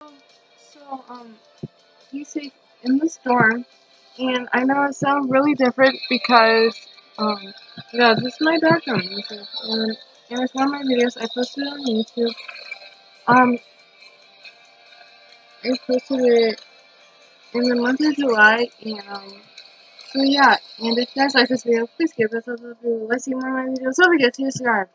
So, um, he's see, in the storm, and I know it sounds really different because, um, yeah, this is my background music, and, and it's one of my videos. I posted on YouTube. Um, I posted it in the month of July, and, um, so yeah, and if you guys like this video, please give it a thumbs up. Let's see more of my videos. Don't forget to subscribe.